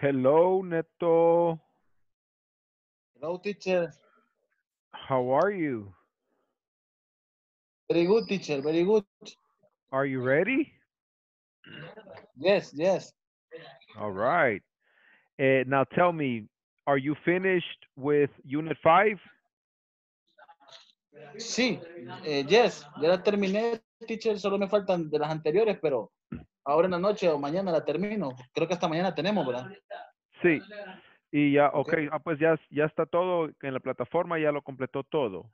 Hello, Neto. Hello, teacher. How are you? Very good, teacher. Very good. Are you ready? Yes, yes. All right. Eh, now tell me, are you finished with Unit 5? Sí, eh, yes. Ya la terminé, teacher. Solo me faltan de las anteriores, pero ahora en la noche o mañana la termino. Creo que hasta mañana tenemos, ¿verdad? Sí. Y ya, Ok. ok, ah, pues ya, ya está todo en la plataforma, ya lo completó todo.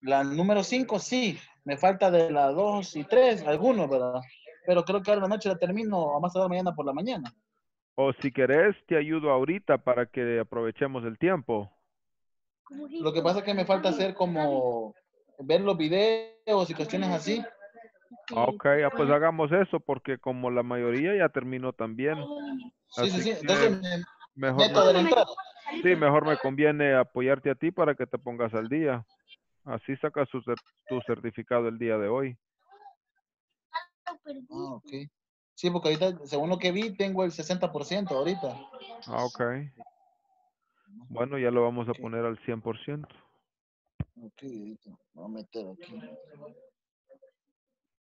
La número 5, sí. Me falta de la 2 y 3, algunos, ¿verdad? Pero creo que ahora en la noche la termino, a más tardar mañana por la mañana. O si querés, te ayudo ahorita para que aprovechemos el tiempo. Lo que pasa es que me falta hacer como ver los videos y cuestiones así. Ok, ah, pues hagamos eso porque como la mayoría ya terminó también. Sí, sí, sí. Entonces me Mejor me, sí, mejor me conviene apoyarte a ti para que te pongas al día. Así sacas cer- tu certificado el día de hoy. Ah, ok. Sí, porque ahorita, según lo que vi, tengo el 60% ahorita. Ah, ok. Bueno, ya lo vamos a poner al 100%. Ok. Voy a meter aquí.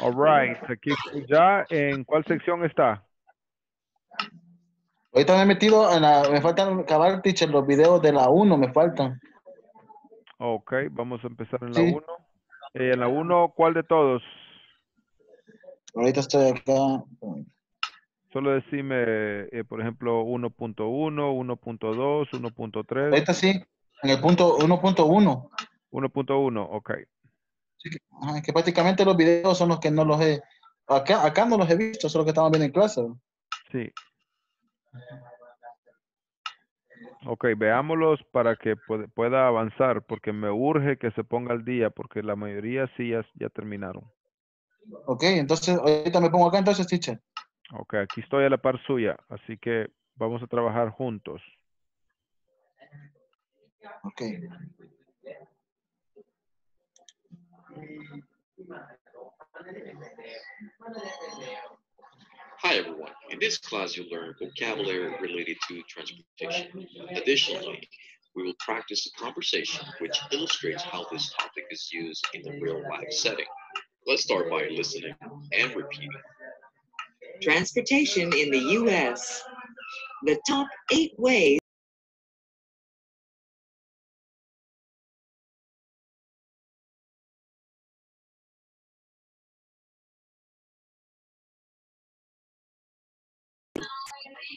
All right. Aquí ya. ¿En cuál sección está? Ahorita me he metido en la, me faltan acabar, teacher, los videos de la 1, me faltan. Ok, vamos a empezar en la Sí. 1. en la 1, ¿cuál de todos? Ahorita estoy acá. Solo decime, eh, por ejemplo, 1.1, 1.2, 1.3, Ahorita sí, en el punto 1.1. 1.1, ok. Sí, que- ajá, que prácticamente los videos son los que no los he, acá, acá no los he visto, solo que estaban viendo en clase. Sí. Ok, veámoslos para que pueda avanzar, porque me urge que se ponga al día, porque la mayoría sí ya, ya terminaron. Ok, entonces ahorita me pongo acá entonces, teacher. Ok, aquí estoy a la par suya, así que vamos a trabajar juntos. Ok. Hi everyone. In this class you'll learn vocabulary related to transportation. Additionally, we will practice a conversation which illustrates how this topic is used in a real life setting. Let's start by listening and repeating. Transportation in the U.S. The top eight ways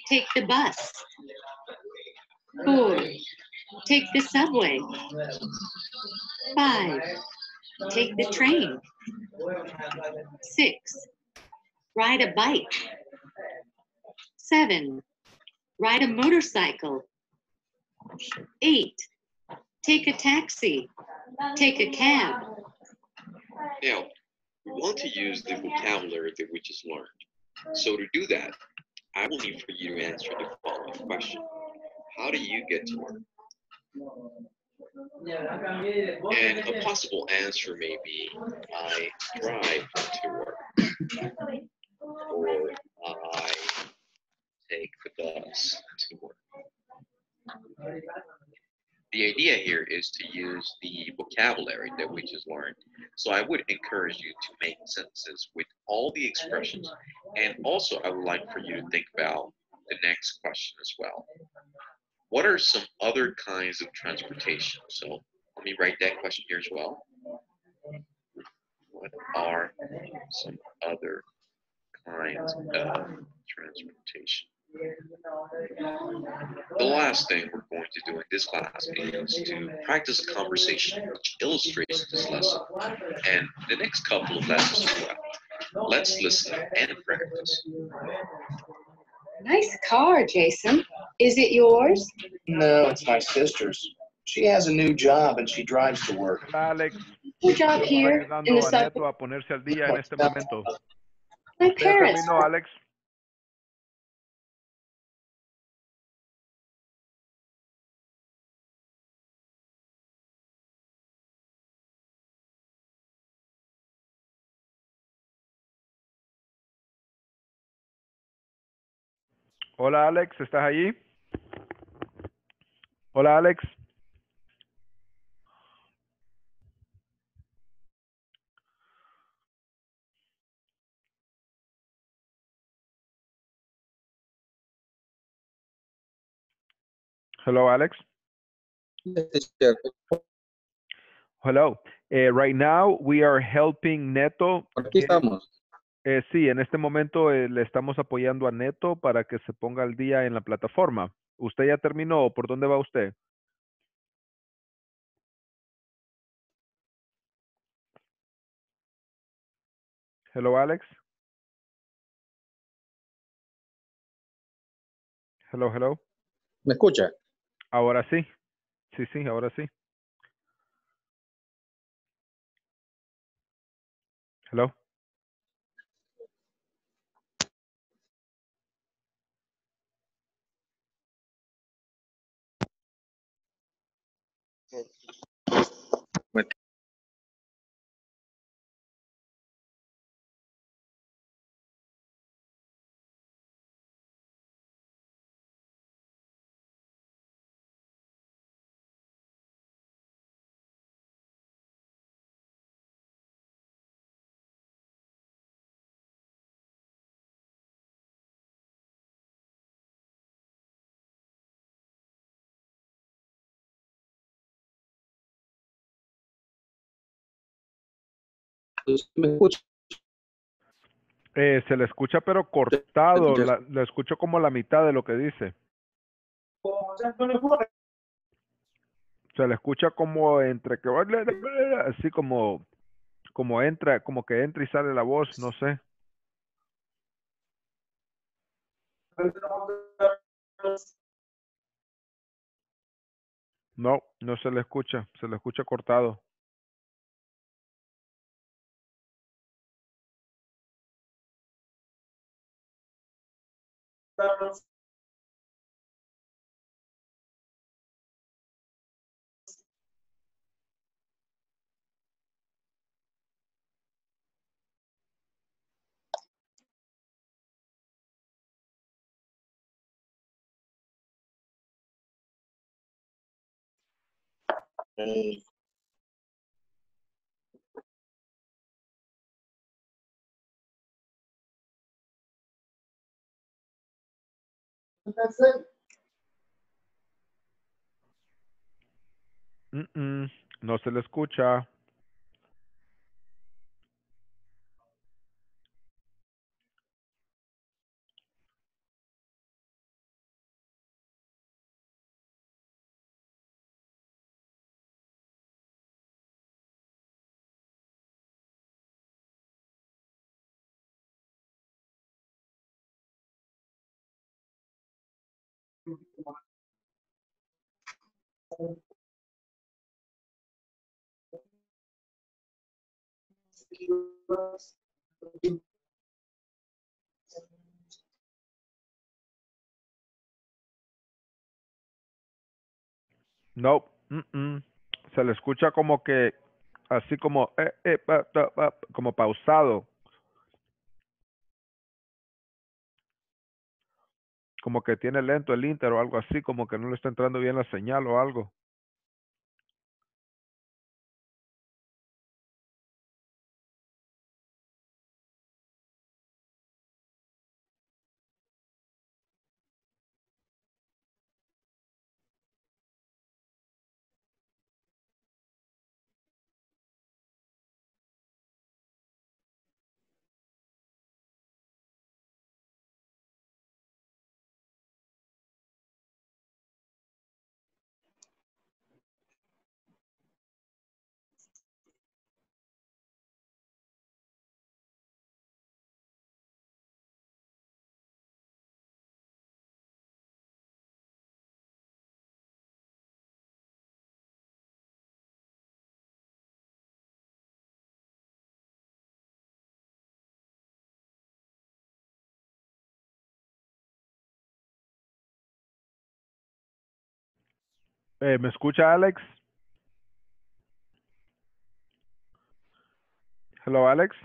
Take the bus. Four. Take the subway. Five. Take the train. Six. Ride a bike. Seven. Ride a motorcycle. Eight. Take a taxi. Take a cab. Now, we want to use the vocabulary that we just learned. So to do that, I will need for you to answer the following question. How do you get to work? And a possible answer may be I drive to work. Or I take the bus to work. The idea here is to use the vocabulary that we just learned. So I would encourage you to make sentences with all the expressions. And also, I would like for you to think about the next question as well. What are some other kinds of transportation? So let me write that question here as well. What are some other kinds of transportation? The last thing we're going to do in this class is to practice a conversation which illustrates this lesson and the next couple of lessons as well. Let's listen and practice. Nice car, Jason. Is it yours? No, it's my sister's. She has a new job and she drives to work. Hola, Alex. Good job here in the a south. Neto a ponerse al día en este momento. My parents. terminó, Alex? Hola, Alex, ¿estás allí? Hola, Alex. Hello, Alex. Hello. Eh, right now we are helping Neto. Aquí estamos. Eh, sí, en este momento eh, le estamos apoyando a Neto para que se ponga al día en la plataforma. ¿Usted ya terminó? ¿Por dónde va usted? Hello, Alex. Hello, hello. ¿Me escucha? Ahora sí. Sí, sí, ahora sí. Hello. ¿Me escucha? Eh, se le escucha pero cortado. La, le escucho como la mitad de lo que dice. Se le escucha como entre que así como como entra, como que entra y sale la voz, no sé. No, no se le escucha, se le escucha cortado. Mm, mm, no se le escucha. No, mm, mm. se le escucha como que así como eh, eh, como pausado. Como que tiene lento el inter o algo así, como que no le está entrando bien la señal o algo. Eh, ¿Me escucha Alex? Hello, Alex.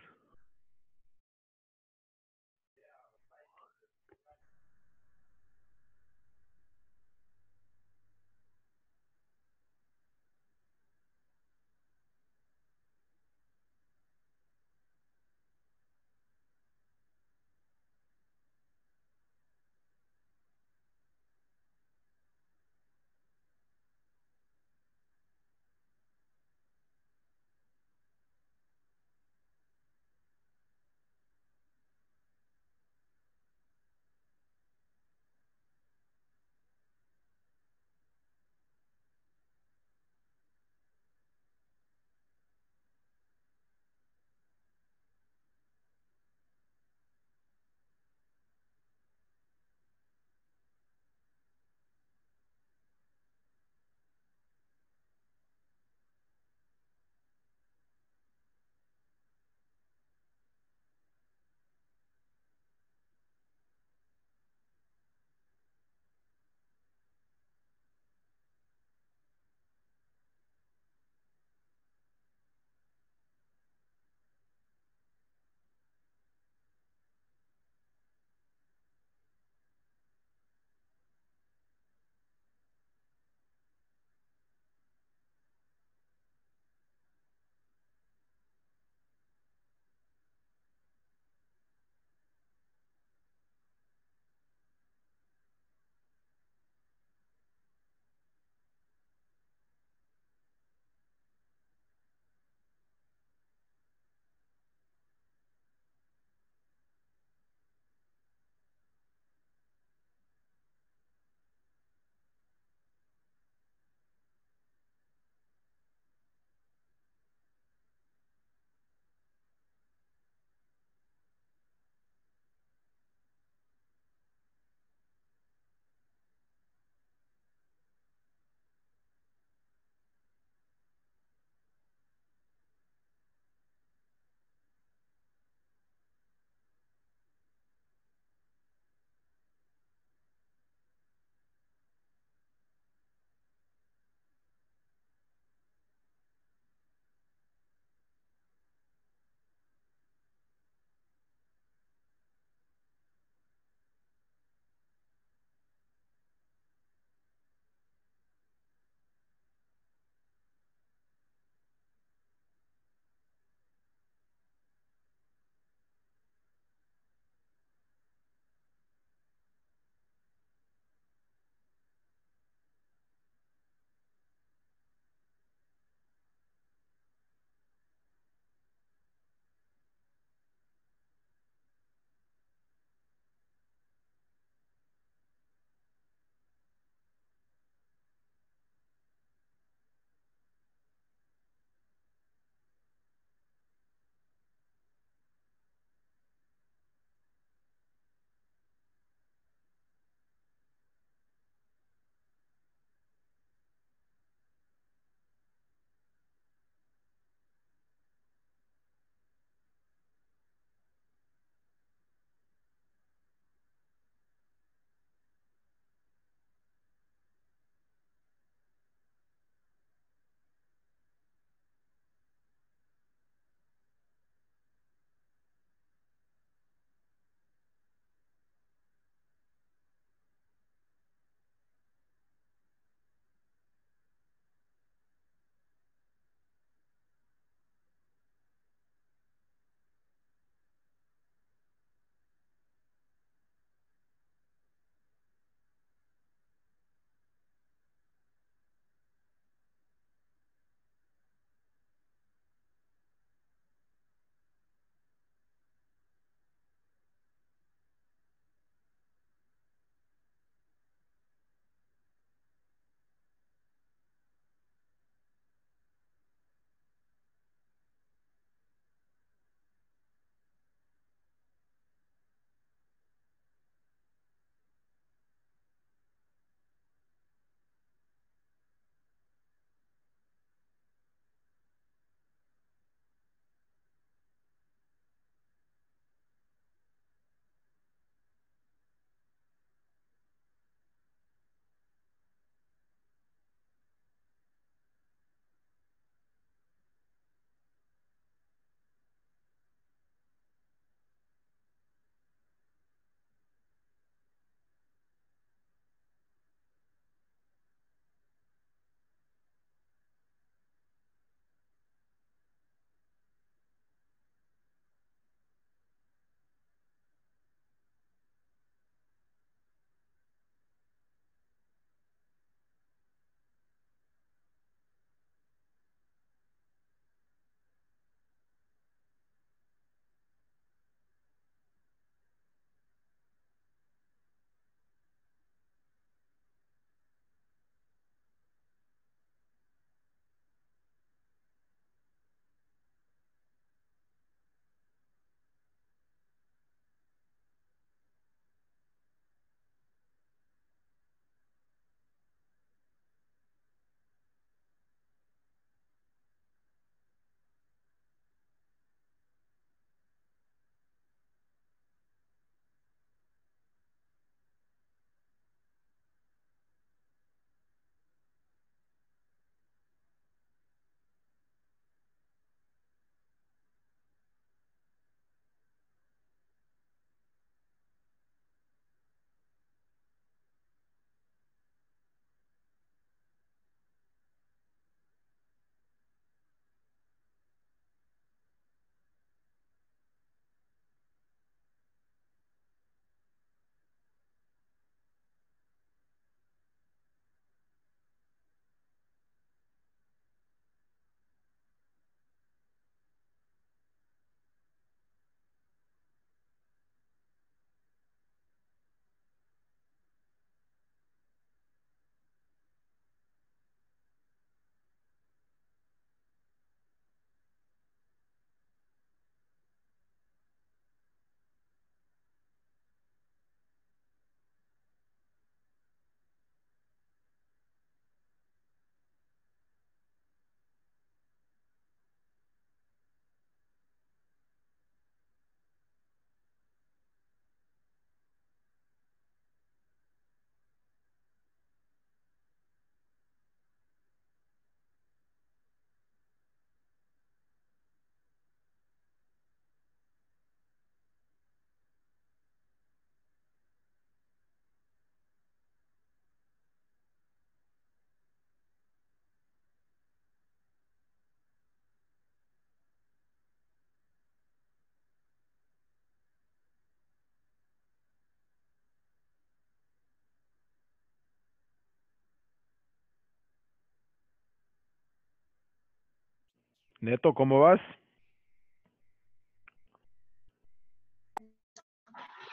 Neto, ¿cómo vas?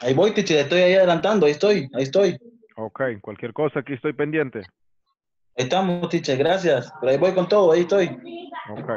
Ahí voy, teacher, estoy ahí adelantando, ahí estoy, ahí estoy. Ok, cualquier cosa, aquí estoy pendiente. Ahí estamos, teacher, gracias. Pero ahí voy con todo, ahí estoy. Ok.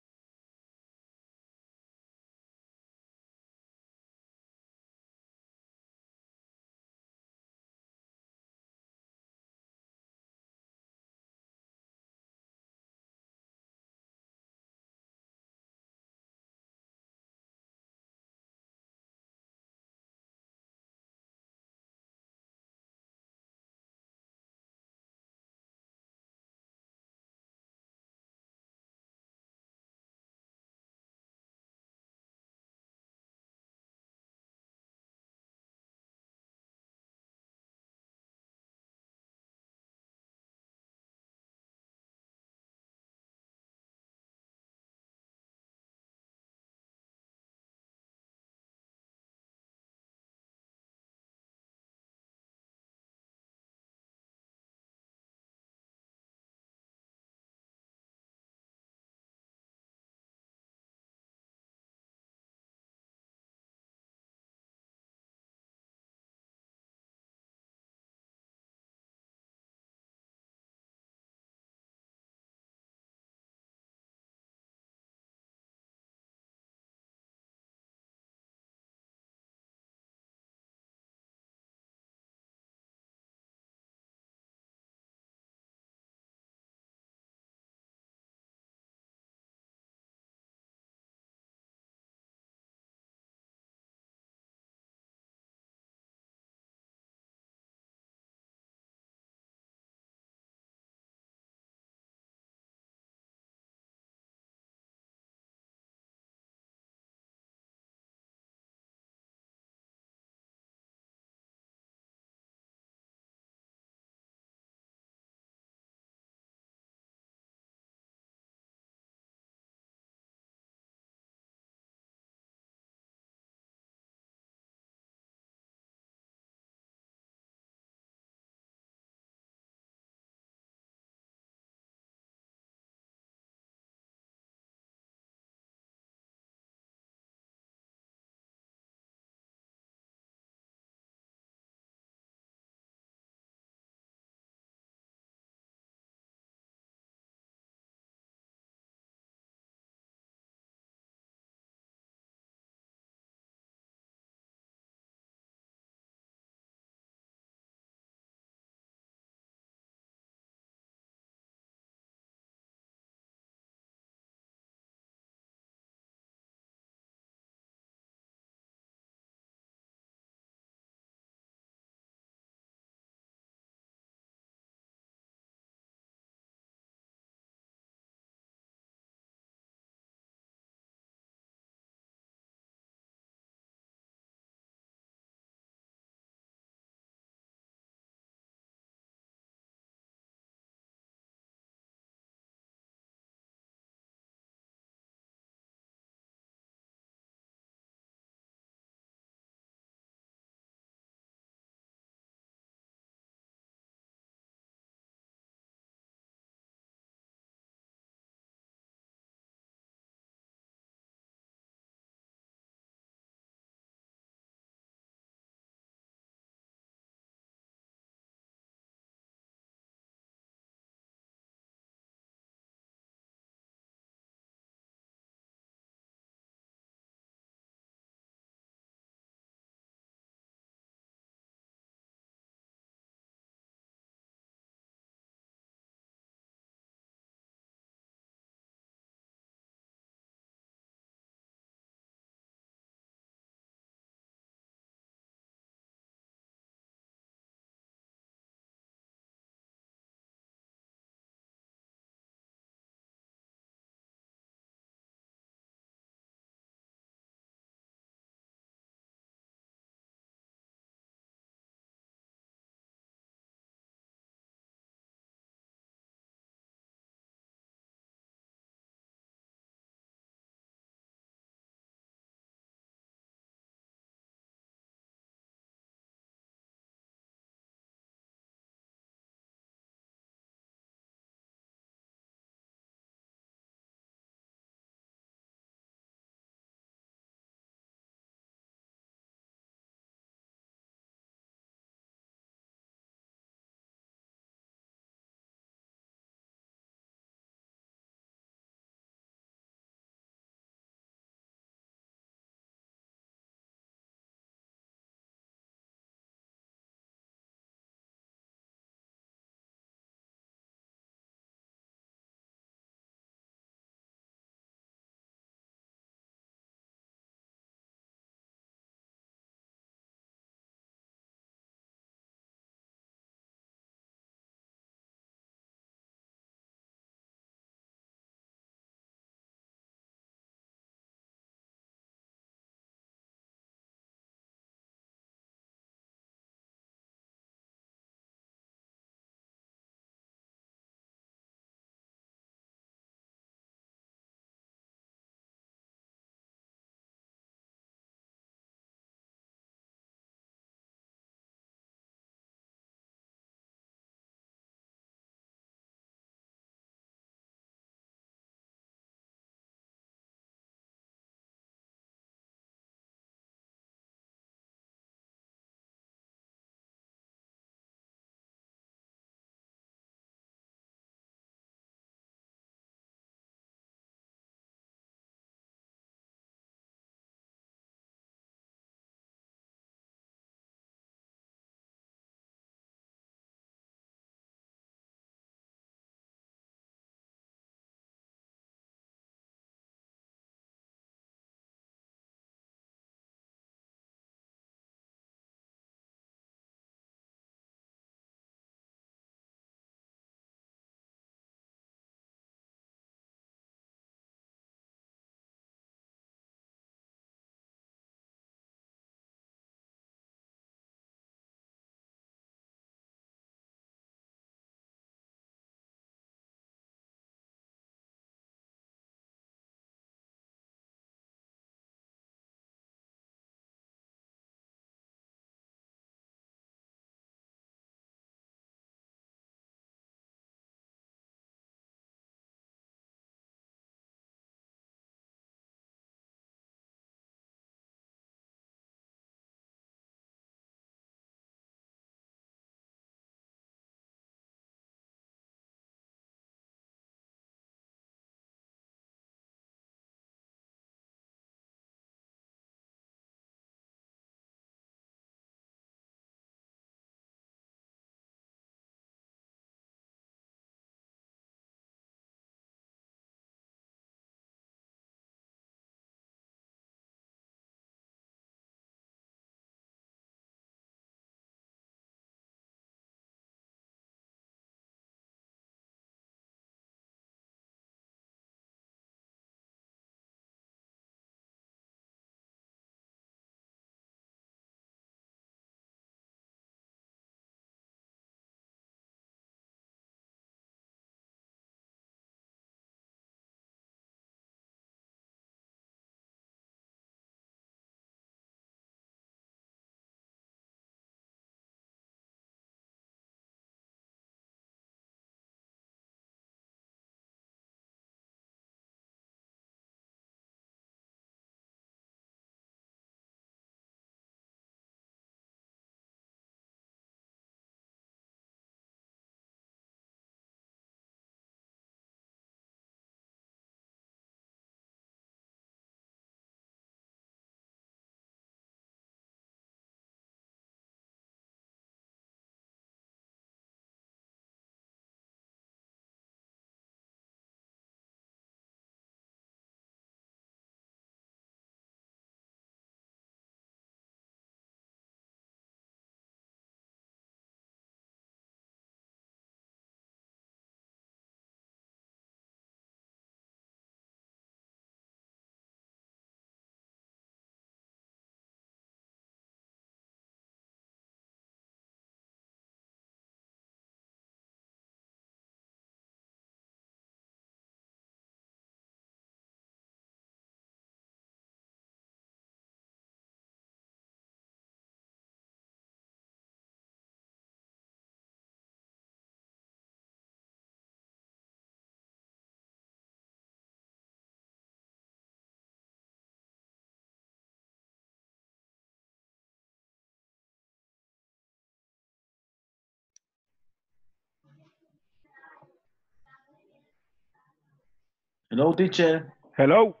Hello, teacher. Hello.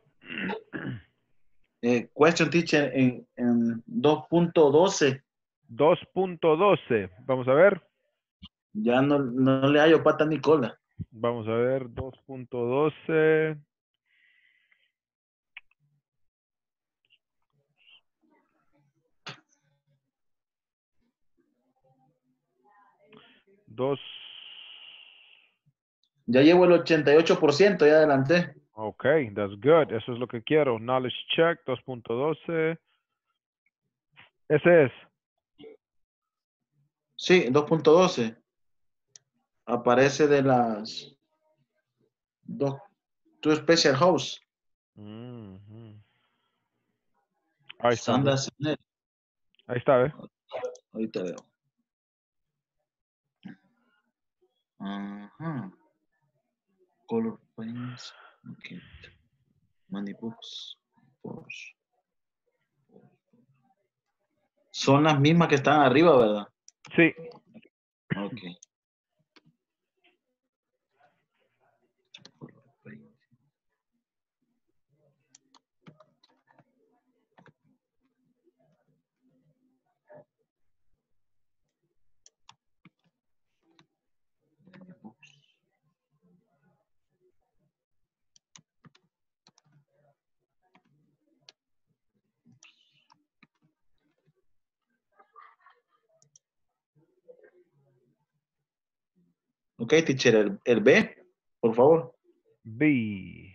Eh, question, teacher, en, en 2.12. 2.12. Vamos a ver. Ya no, no le hallo pata ni cola. Vamos a ver. 2.12. Dos. Ya llevo el 88%, ya adelanté. Ok, that's good. Eso es lo que quiero. Knowledge check 2.12. Ese es. Sí, 2.12. Aparece de las dos, two special house. Mhm. Ahí está. Ahí está, ¿eh? Ahorita veo. Ajá. Color paints. Okay. Money books. Porsche. Son las mismas que están arriba, ¿verdad? Sí. Ok. Ok, teacher, el, el B, por favor. B.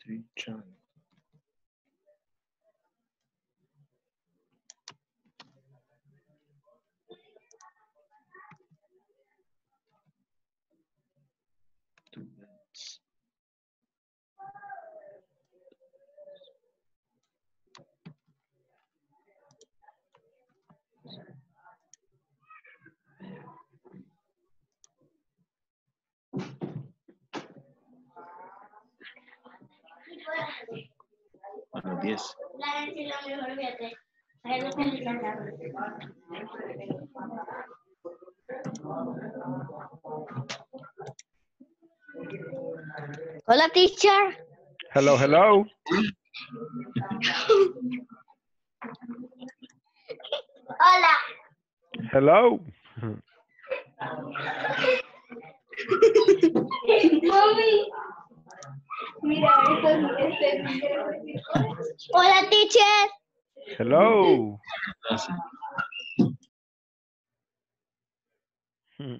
Three A las 10. Hola, teacher. Hello, hello. Hola. Hello. Mami. Mira, Hola, teacher. Hello. Hmm.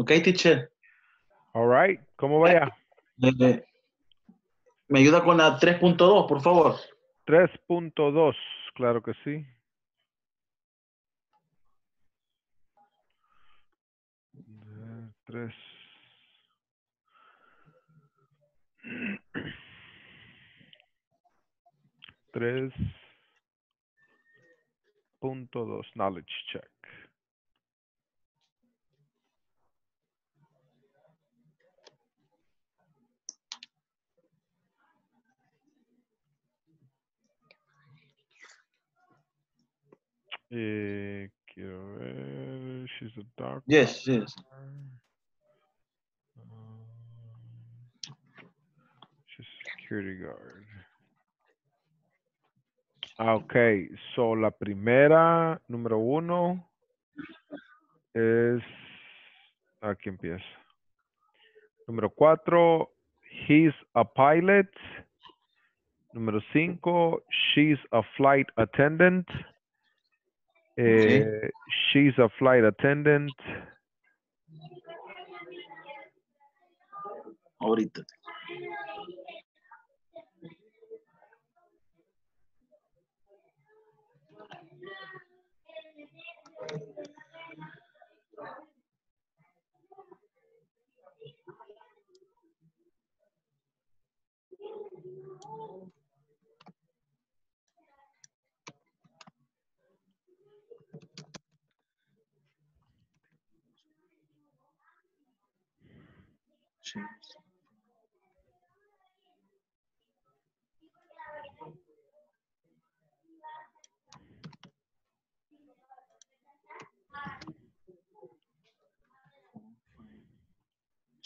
Ok, teacher. All right. ¿Cómo vaya? Eh, ¿Me ayuda con la 3.2, por favor? 3.2. Claro que sí. Tres. Tres. Punto dos. Knowledge check. Eh. She's a doctor. Yes, yes. Um, she's a security guard. Ah, ok. So, la primera, número uno, es... Aquí empieza. Número cuatro, he's a pilot. Número cinco, she's a flight attendant. Eh, she's a flight attendant. Ahorita.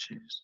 Jeez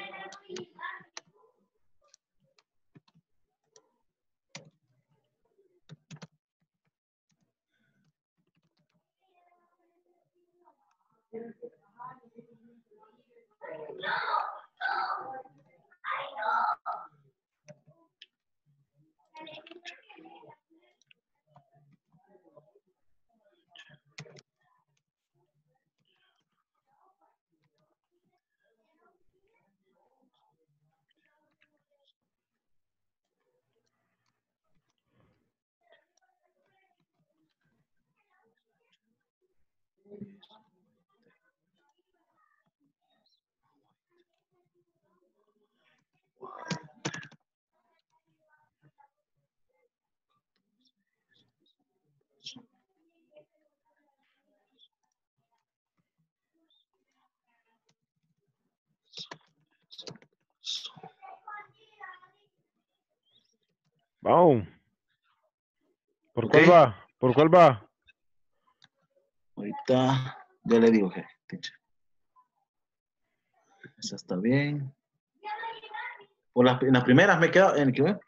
Vamos. ¿Por cuál Ok. va? ¿Por cuál va? Ahorita ya le digo que, teacher. Esa está bien. Por las, en las primeras me queda, ¿en qué?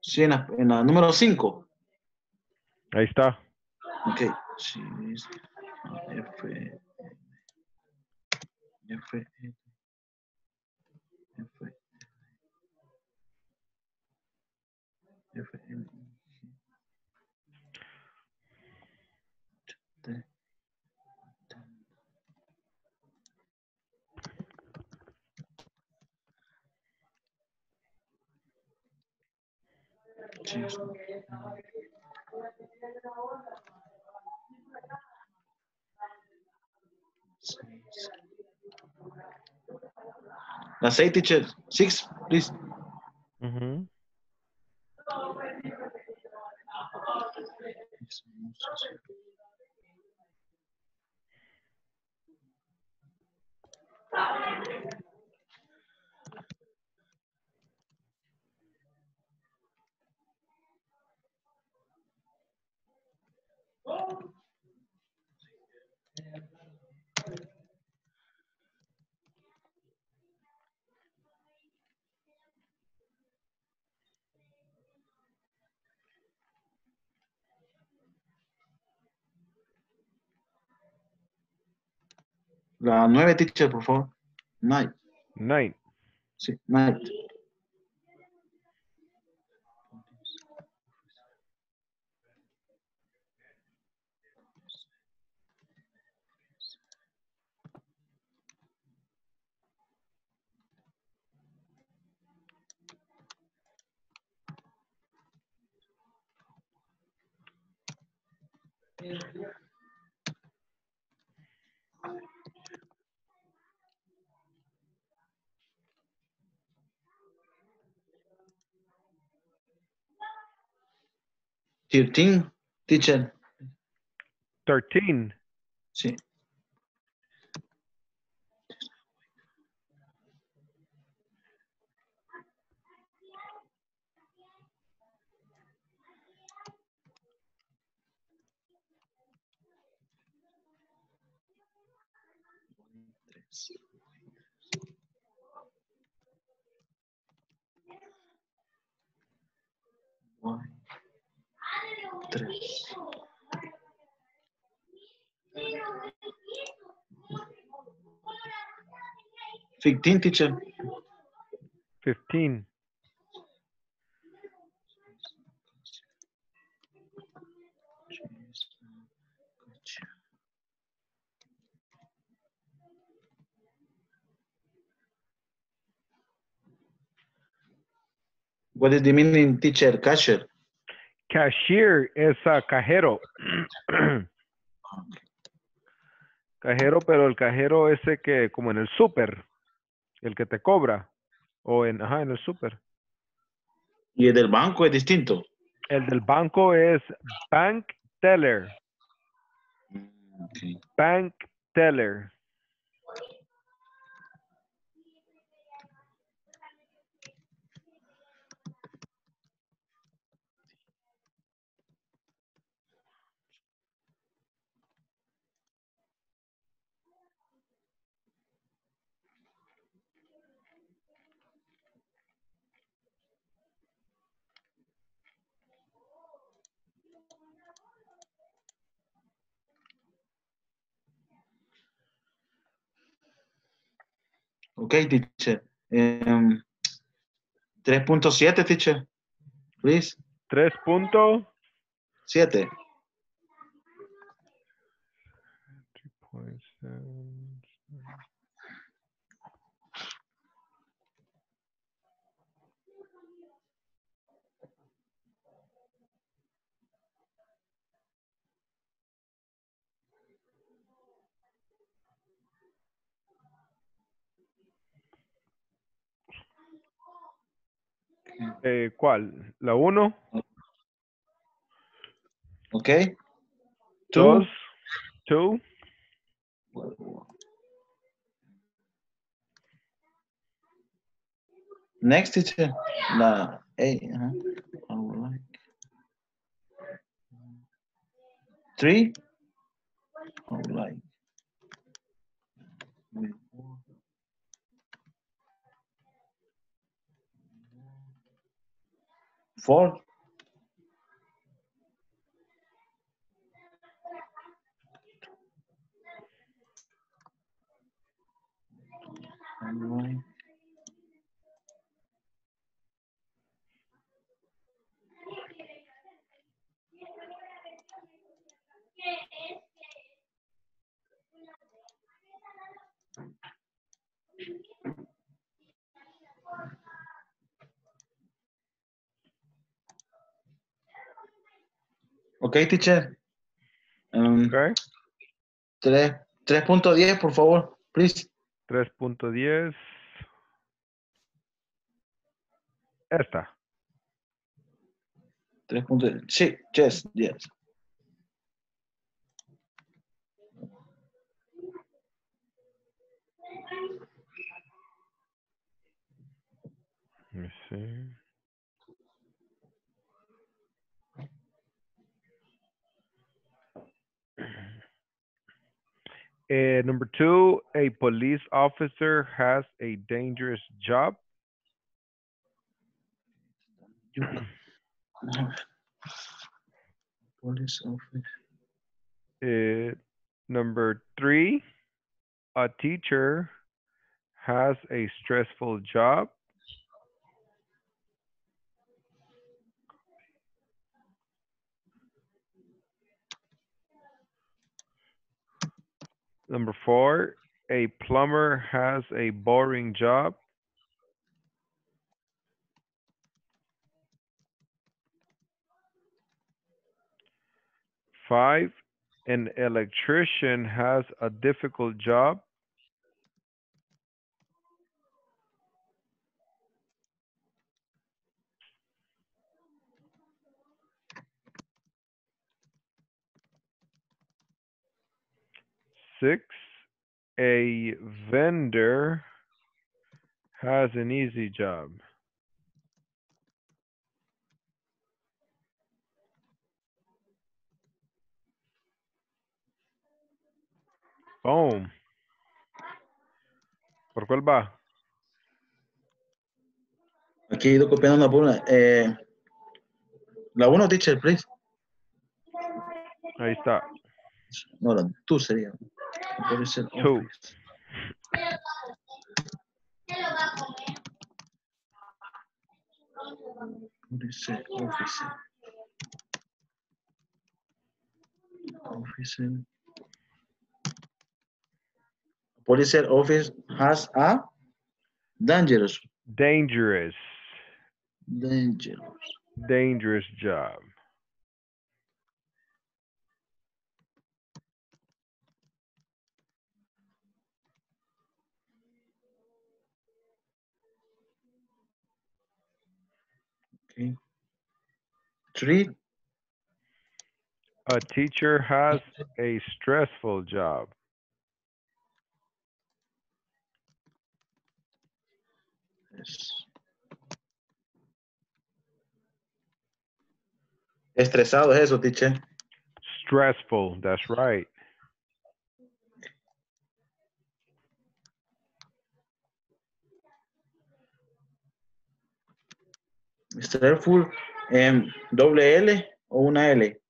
Sí, en la, en la número 5. Ahí está. Ok. F. F. F. F. N. Jesus. Now say, teacher, six, please. Mm-hmm. La nueve, teacher, por favor. Night. Night. Sí, night. Thirteen, teacher. 13. Sí. Tres. Fifteen, teacher. 15. What is the meaning, teacher? Cashier. Cashier es ah, cajero. cajero, pero el cajero ese que, como en el súper, el que te cobra. O en, ajá, en el súper. Y el del banco es distinto. El del banco es bank teller. Okay. Bank teller. Okay, teacher. Um, 3.7, teacher. Please. 3 Eh, ¿Cuál? ¿La 1? Okay. Two. 2. 2. Next, teacher. La would like. Three. Would Four. Thank you. Okay, teacher. Um, Ok. tres- 3.10, por favor, please. 3.10. Esta. 3.10. Sí, yes, yes. Let Uh, number two, a police officer has a dangerous job. Police. Uh, number three, A teacher has a stressful job. Number four, a plumber has a boring job. Five, an electrician has a difficult job. Six, a vendor has an easy job. Boom. ¿Por cuál va? Aquí he ido copiando una por una. Eh, la uno, teacher, please. Ahí está. No, la tú sería. There is an Who? What is it? Officer. Officer. Police office has a dangerous. Dangerous. Dangerous. Dangerous job. Three. A teacher has a stressful job. Estresado es eso, teacher. Stressful. That's right. Stressful, em, doble L o una L.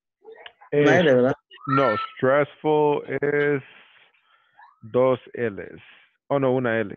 Una Es- L, ¿verdad? no, stressful es dos L's. Oh, no, una L.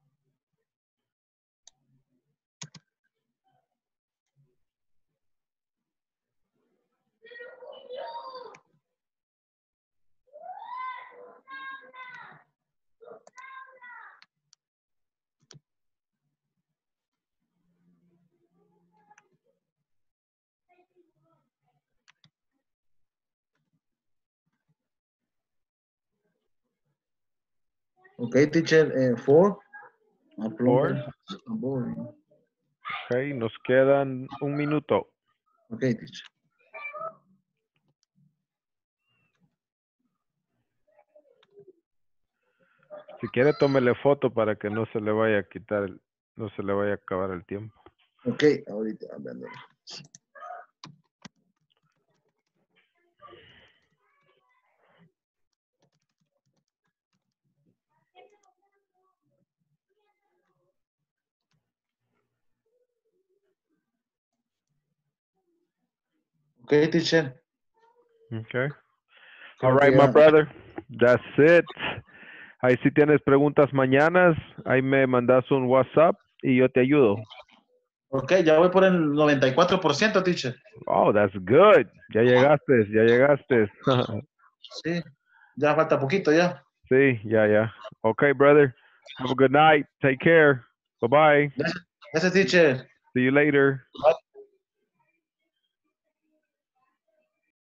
Okay, teacher, eh, four. Four. Ok, nos quedan un minuto. Okay, teacher. Si quiere, tómele foto para que no se le vaya a quitar, no se le vaya a acabar el tiempo. Okay, ahorita hablando. Okay, teacher. Okay. All right, my brother. That's it. Ahí si tienes preguntas mañanas, ahí me mandas un WhatsApp y yo te ayudo. Ok, ya voy por el 94%, teacher. Oh, that's good. Ya llegaste, ya llegaste. Sí, ya falta poquito ya. sí, ya, ya. Okay, brother. Have a good night. Take care. Bye bye. Gracias, teacher. See you later. Bye.